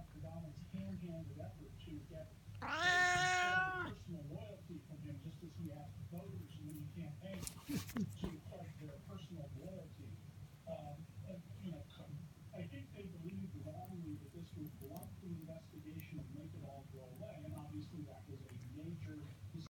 that predominance